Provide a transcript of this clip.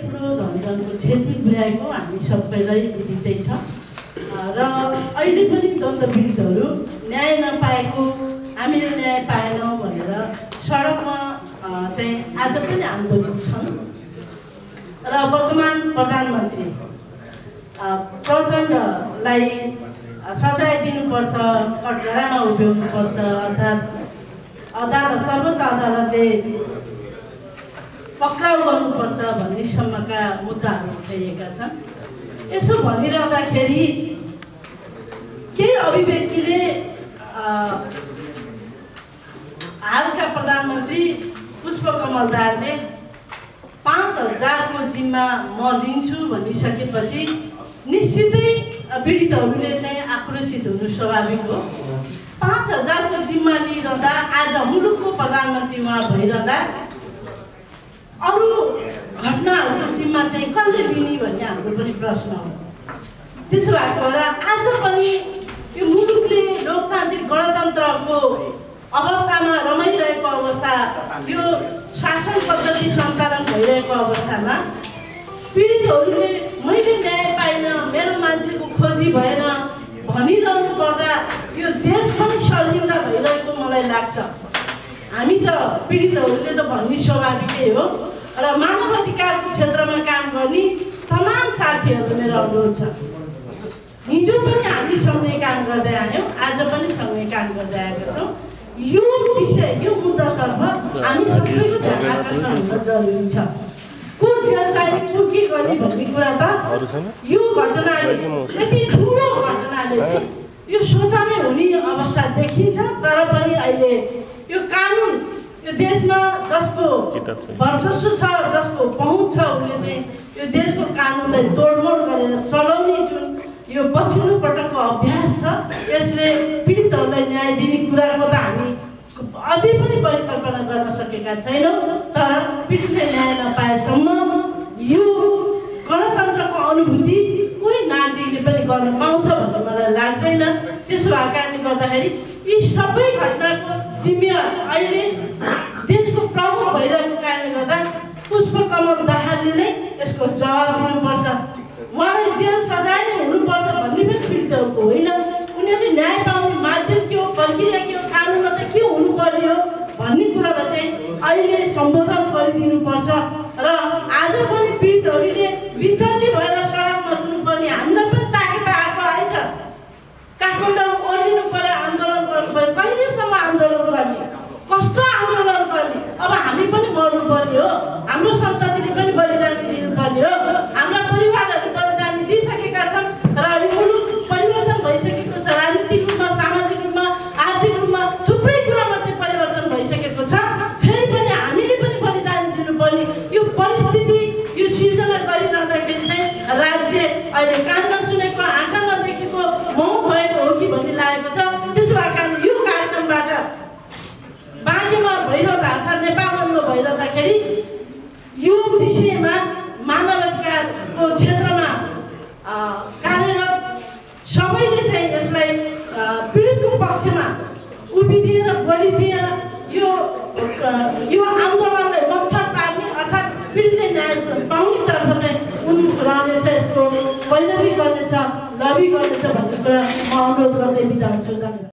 ठुलो धनजनको क्षति पुर्याएको हामी सबैलाई विदितै छ र अहिले पनि द्वन्द पीडितहरू न्याय नपाएको हामीले न्याय पाएनौँ भनेर सडकमा चाहिँ आज पनि आन्दोलित छन् र वर्तमान प्रधानमन्त्री प्रचण्डलाई सजाय दिनुपर्छ कटघरामा उभ्याउनुपर्छ अर्थात् अदालत सर्वोच्च अदालतले पक्राउ गर्नुपर्छ भन्नेसम्मका मुद्दाहरू उठाइएका छन्। यसो भनिरहँदाखेरि केही अभिव्यक्तिले हालका प्रधानमन्त्री पुष्पकमल दाहालले पाँच हजारको जिम्मा म लिन्छु भनिसकेपछि निश्चितै पीडितहरूले चाहिँ आक्रोशित हुनु स्वाभाविक हो। पाँच हजारको जिम्मा लिइरहँदा आज मुलुकको प्रधानमन्त्री उहाँ भइरहँदा अरू घटनाहरूको जिम्मा चाहिँ कसले लिने भन्ने हाम्रो पनि प्रश्न हो। त्यसो भएको होला आज पनि यो मुलुकले लोकतान्त्रिक गणतन्त्रको अवस्थामा रमाइरहेको अवस्था यो शासन पद्धति सञ्चालन भइरहेको अवस्थामा पीडितहरूले मैले न्याय पाइनँ मेरो मान्छेको खोजी भएन भनिरहनु पर्दा यो देश पनि सलिउँदा भइरहेको मलाई लाग्छ। हामी त पीडितहरूले त भन्ने स्वाभाविकै हो। र मानव अधिकारको क्षेत्रमा काम गर्ने तमाम साथीहरू मेरो अनुरोध छ। हिजो पनि हामी सँगै काम गर्दै आयौँ आज पनि सँगै काम गर्दै आएका छौँ। यो विषय यो मुद्दातर्फ हामी सबैको ध्यान आकर्षण हुन जरुरी छ। को जेल जाने को के गर्ने भन्ने कुरा त यो घटनाले यति ठुलो घटनाले चाहिँ यो स्वतः नै हुने अवस्था देखिन्छ तर पनि देशमा जसको वर्चस्व छ जसको पहुँच छ उसले चाहिँ यो देशको कानुनलाई तोडमोड गरेर चलाउने जुन यो पछिल्लो पटकको अभ्यास छ यसले पीडितहरूलाई न्याय दिने कुराको त हामी अझै पनि परिकल्पना गर्न सकेका छैनौँ तर पीडितले न्याय नपाएसम्म यो गणतन्त्रको अनुभूति कोही नागरिकले पनि गर्न पाउँछ भन्ने मलाई लाग्दैन। त्यसो भएको कारणले गर्दाखेरि यी सबै घटनाको जिम्मेवार अहिले देशको प्रमुख भइरहेको कारणले गर्दा पुष्पकमल दाहालले नै यसको जवाब दिनुपर्छ। उहाँलाई जेल सजाय नै हुनुपर्छ भन्ने पनि पीडितहरूको होइन। उनीहरूले न्याय पाउने माध्यम के हो प्रक्रिया के हो कानुनमा त के हुनुपर्ने हो भन्ने कुरालाई चाहिँ अहिले सम्बोधन गरिदिनुपर्छ। र आज पनि पीडितहरूले विचल्ने भएर सडकमा रुनुपर्ने हामीलाई पनि ताकेता आएको आएछ काठमाडौँ ओर्लिनु पऱ्यो आन्दोलन गर्नु पऱ्यो कहिलेसम्म आन्दोलन गर्ने कस्तो आन्दोलन गर्ने अब हामी पनि मर्नु पर्ने हो हाम्रो सन्ततिले पनि बलिदान दिनुपर्ने हो हाम्रा परिवारहरू दिइसकेका छन् र अहिले मुलुक परिवर्तन भइसकेको छ राजनीतिक रूपमा सामाजिक रूपमा आर्थिक रूपमा थुप्रै कुरामा चाहिँ परिवर्तन भइसकेको छ फेरि पनि हामीले पनि बलिदान दिनुपर्ने यो परिस्थिति यो सिर्जना गरिरहँदाखेरि चाहिँ राज्य अहिले कान नसुनेको आँखा नदेखेको मौ भएको हो कि भन्ने लागेको छ त्यसो भएको कारण यो कार्यक्रमबाट बाँकीमा भइरहँदा अर्थात् नेपालमा भइरहँदाखेरि यो विषयमा मानव अधिकारको क्षेत्रमा कार्यरत सबैले चाहिँ यसलाई पीडितको पक्षमा उभिदिएर बलिदिएर यो यो आन्दोलनलाई मत्थर पार्ने अर्थात् पीडितले न्याय पाउनेतर्फ चाहिँ उनीहरूले चाहिँ यसको पैरवी गर्नेछ लबी गर्नेछ भन्ने कुरा म अनुरोध गर्दै बिदा हुन्छु। धन्यवाद।